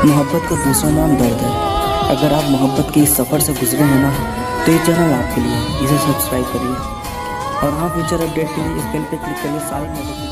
मोहब्बत का दूसरा नाम दर्द है। अगर आप मोहब्बत के इस सफ़र से गुजरे हैं ना तो ये चैनल आपके लिए इसे सब्सक्राइब करिए। और हाँ फ्यूचर अपडेट के लिए इस बेल पर क्लिक करिए। सारी मदद